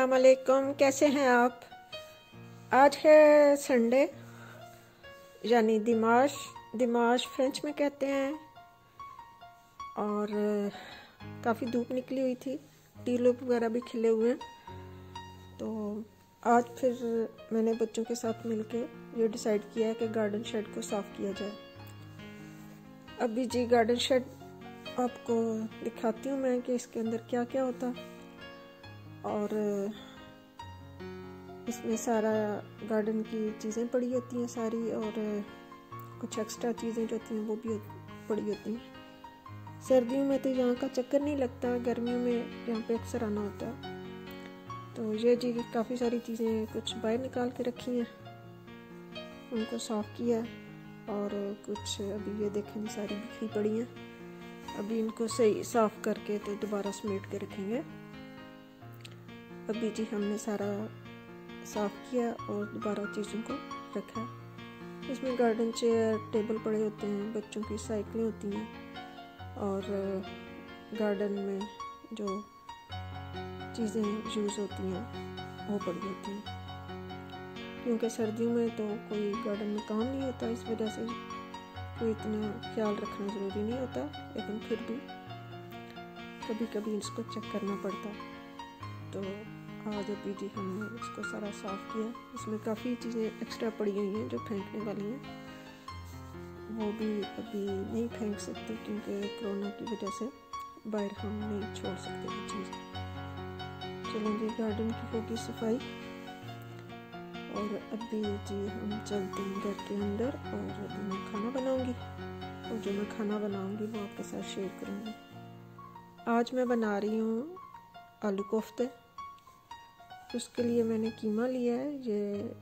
अस्सलाम वालेकुम कैसे हैं आप? आज है संडे यानी दिमाश दिमाश फ्रेंच में कहते हैं। और, काफ़ी धूप निकली हुई थी, टीलोप वगैरह भी खिले हुए हैं। तो आज फिर मैंने बच्चों के साथ मिलके ये डिसाइड किया है कि गार्डन शेड को साफ़ किया जाए। अभी जी गार्डन शेड आपको दिखाती हूँ मैं कि इसके अंदर क्या क्या होता। है और, इसमें सारा गार्डन की चीज़ें पड़ी होती हैं सारी और, कुछ एक्स्ट्रा चीज़ें जो होती हैं वो भी पड़ी होती हैं। सर्दियों में तो यहाँ का चक्कर नहीं लगता, गर्मियों में यहाँ पे अक्सर आना होता है। तो ये जी काफ़ी सारी चीज़ें कुछ बाहर निकाल के रखी हैं, उनको साफ़ किया और कुछ अभी ये देखें सारी बिखरी पड़ी हैं। अभी इनको सही साफ़ करके तो दोबारा समेट के रखेंगे। अभी जी हमने सारा साफ़ किया और दोबारा चीज़ों को रखा। इसमें गार्डन चेयर टेबल पड़े होते हैं, बच्चों की साइकिलें होती हैं और गार्डन में जो चीज़ें यूज़ होती हैं, वो पड़ी होती हैं। क्योंकि सर्दियों में तो कोई गार्डन में काम नहीं होता इस वजह से। कोई इतना ख्याल रखना ज़रूरी नहीं होता, लेकिन फिर भी कभी कभी इसको चेक करना पड़ता। तो अभी जी हमने उसको सारा साफ़ किया। उसमें काफ़ी चीज़ें एक्स्ट्रा पड़ी हुई हैं जो फेंकने वाली हैं। वो भी अभी नहीं फेंक सकते क्योंकि कोरोना की वजह से बाहर हम नहीं छोड़ सकते वो चीज़। चलेंगे गार्डन की होगी सफ़ाई। और अभी जी, हम चलते हैं घर के अंदर और अभी मैं खाना बनाऊँगी। और जो मैं खाना बनाऊँगी वो आपके साथ शेयर करूँगी। आज मैं बना रही हूँ आलू कोफ्ते। उसके लिए मैंने कीमा लिया है, ये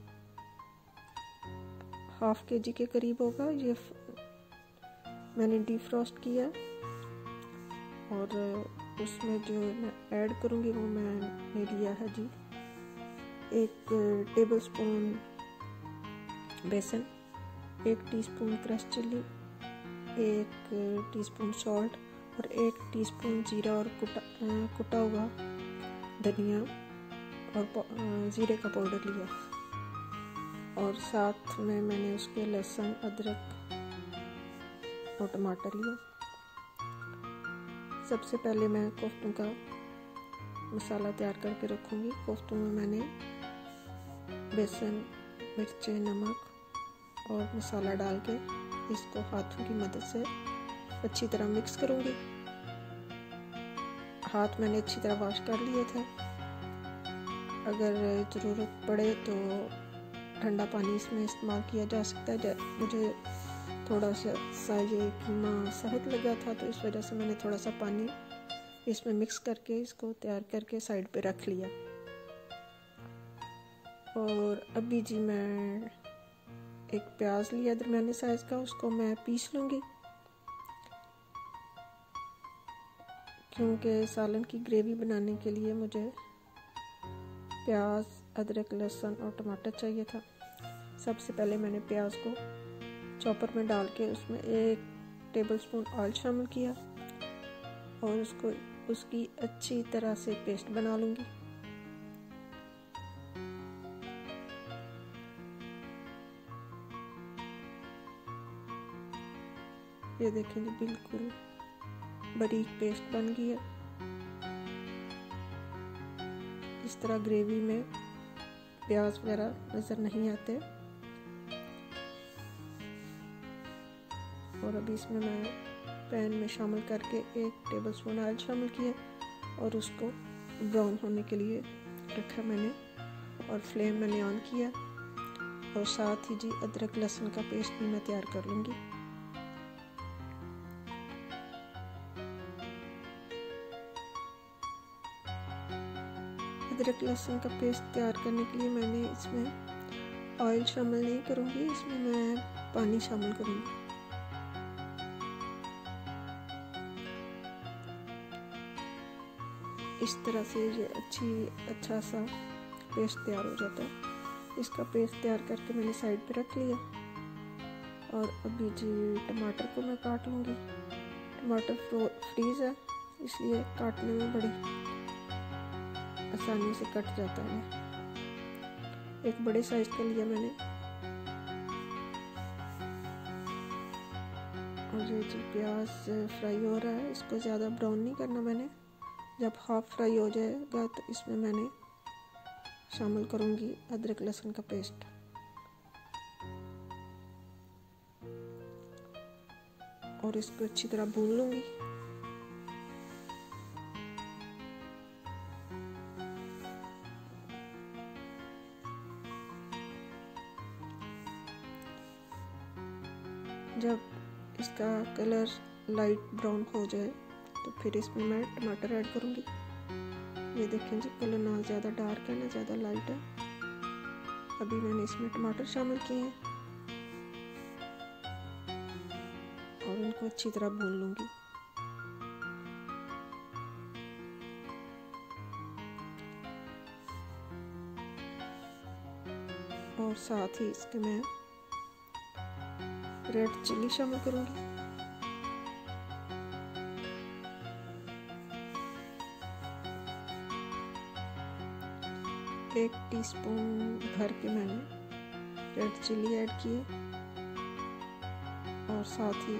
हाफ़ के जी के करीब होगा, ये मैंने डी फ्रॉस्ट किया और उसमें जो मैं ऐड करूँगी वो मैंने लिया है जी। एक टेबल स्पून बेसन, एक टीस्पून क्रश चिल्ली एक टीस्पून सॉल्ट और एक टीस्पून जीरा और कुटा कुटा हुआ धनिया। और ज़ीरे का पाउडर लिया। और साथ में मैंने उसके लहसुन, अदरक और टमाटर लिया सबसे पहले मैं कोफ्तों का मसाला तैयार करके रखूँगी। कोफ्तों में मैंने बेसन, मिर्चें, नमक और मसाला डाल के इसको हाथों की मदद से अच्छी तरह मिक्स करूँगी। हाथ मैंने अच्छी तरह वॉश कर लिए थे। अगर ज़रूरत पड़े तो ठंडा पानी इसमें इस्तेमाल किया जा सकता है। मुझे थोड़ा सा सा ये सहत लगा था तो इस वजह से मैंने थोड़ा सा पानी इसमें मिक्स करके इसको तैयार करके साइड पे रख लिया। और अभी जी मैं एक प्याज लिया दरमियाने साइज़ का, उसको मैं पीस लूँगी। क्योंकि सालन की ग्रेवी बनाने के लिए मुझे प्याज, अदरक, लहसुन और टमाटर चाहिए था। सबसे पहले मैंने प्याज को चॉपर में डाल के उसमें एक टेबल स्पून ऑयल शामिल किया और उसको, उसकी अच्छी तरह से पेस्ट बना लूँगी। ये देखें जी, बिल्कुल बारीक पेस्ट बन गई है। इस तरह ग्रेवी में प्याज वगैरह नज़र नहीं आते। और अभी इसमें मैं पैन में शामिल करके एक टेबल स्पून ऑयल शामिल किया और उसको ब्राउन होने के लिए रखा मैंने और फ्लेम मैंने ऑन किया। और साथ ही जी अदरक लहसुन का पेस्ट भी मैं तैयार कर लूँगी। अदरक लहसुन का पेस्ट तैयार करने के लिए मैंने इसमें ऑयल शामिल नहीं करूँगी, इसमें मैं पानी शामिल करूँगी। इस तरह से ये अच्छी अच्छा सा पेस्ट तैयार हो जाता है। इसका पेस्ट तैयार करके मैंने साइड पे रख लिया। और अभी जी टमाटर को मैं काट लूँगी टमाटर फ्रीज़ है, इसलिए काटने में बड़ी आसानी से कट जाता है। एक बड़े साइज़ का लिया मैंने और ये जी प्याज फ्राई हो रहा है, इसको ज़्यादा ब्राउन नहीं करना मैंने। जब हाफ़ फ्राई हो जाएगा तो इसमें मैंने शामिल करूँगी अदरक लहसुन का पेस्ट और इसको अच्छी तरह भून लूँगी। लाइट ब्राउन हो जाए तो फिर इसमें मैं टमाटर ऐड करूँगी। ये देखें जी कलर ना ज़्यादा डार्क है, ना ज़्यादा लाइट है। अभी मैंने इसमें टमाटर शामिल किए हैं। और इनको अच्छी तरह भून लूँगी। और साथ ही इसके मैं रेड चिल्ली शामिल करूँगी। एक टीस्पून भर के मैंने रेड चिल्ली ऐड किए और साथ ही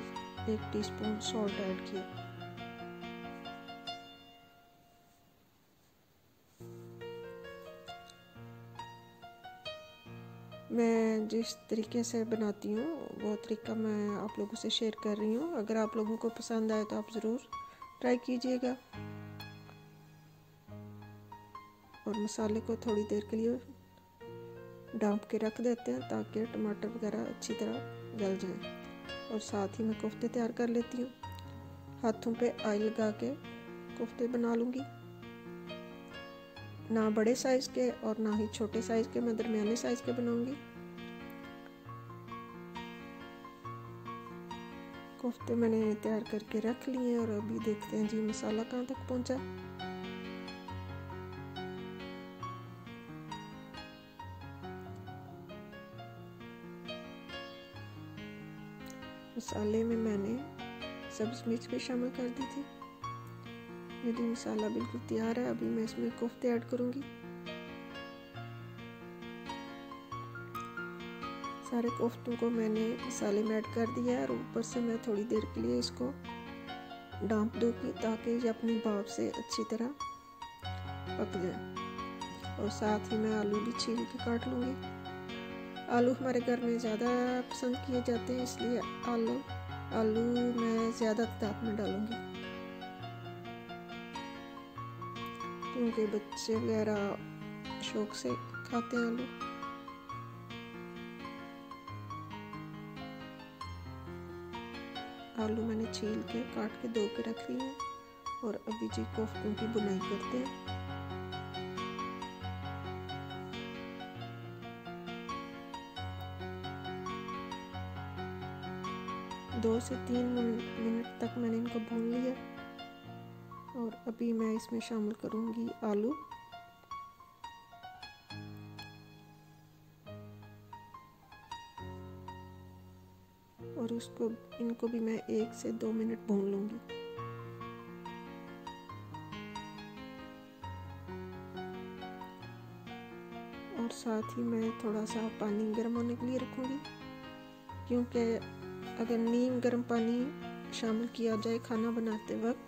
एक टीस्पून सॉल्ट ऐड किया मैं जिस तरीके से बनाती हूँ, वो तरीका मैं आप लोगों से शेयर कर रही हूँ। अगर आप लोगों को पसंद आए तो आप ज़रूर ट्राई कीजिएगा। और मसाले को थोड़ी देर के लिए डांप के रख देते हैं ताकि टमाटर वगैरह अच्छी तरह गल जाए। और साथ ही मैं कोफ्ते तैयार कर लेती हूँ। हाथों पे ऑयल लगा के कोफ्ते बना लूँगी। ना बड़े साइज़ के और ना ही छोटे साइज़ के, मैं दरमियाने साइज़ के बनाऊँगी। कोफ्ते मैंने तैयार करके रख लिए और अभी देखते हैं जी मसाला कहाँ तक पहुँचा। मसाले में मैंने सब्ज मिर्च भी शामिल कर दी थी। मेरी मसाला बिल्कुल तैयार है, अभी मैं इसमें कोफ्ते ऐड करूँगी। सारे कोफ्तों को मैंने मसाले में ऐड कर दिया है और ऊपर से मैं थोड़ी देर के लिए इसको डांप दूँगी ताकि ये अपनी भाप से अच्छी तरह पक जाए। और साथ ही मैं आलू भी छील के काट लूँगी। आलू हमारे घर में ज़्यादा पसंद किए जाते हैं, इसलिए आलू आलू मैं ज़्यादा तादाद में डालूँगी। क्योंकि बच्चे वगैरह शौक से खाते हैं आलू। आलू मैंने छील के काट के धो के रख ली है और अभी जी कोफ्तों की बुनाई करते हैं। दो से तीन मिनट तक मैंने इनको भून लिया। और अभी मैं इसमें शामिल करूँगी आलू। और उसको, इनको भी मैं एक से दो मिनट भून लूँगी। और साथ ही मैं थोड़ा सा पानी गर्म होने के लिए रखूँगी, क्योंकि अगर नीम, गर्म पानी शामिल किया जाए खाना बनाते वक्त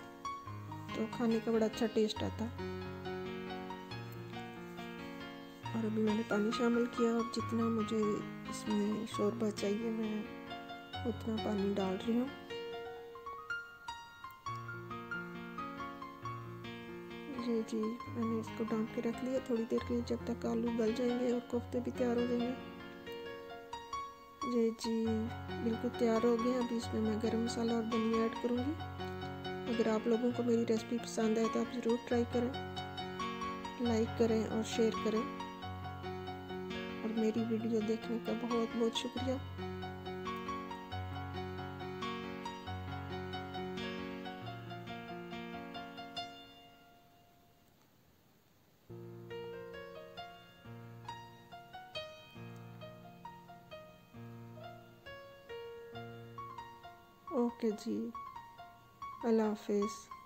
तो खाने का बड़ा अच्छा टेस्ट आता। और अभी मैंने पानी शामिल किया और जितना मुझे इसमें शोरबा चाहिए, मैं उतना पानी डाल रही हूँ। जी जी, मैंने इसको डांप के रख लिया। थोड़ी देर के लिए जब तक आलू गल जाएँगे और कोफ्ते भी तैयार हो जाएँगे। ये जी, बिल्कुल तैयार हो गए अभी इसमें मैं गरम मसाला और धनिया ऐड करूँगी। अगर आप लोगों को मेरी रेसिपी पसंद आए तो आप ज़रूर ट्राई करें। लाइक करें और शेयर करें। और मेरी वीडियो देखने का बहुत बहुत शुक्रिया। ओके जी। अल्लाह हाफिज़।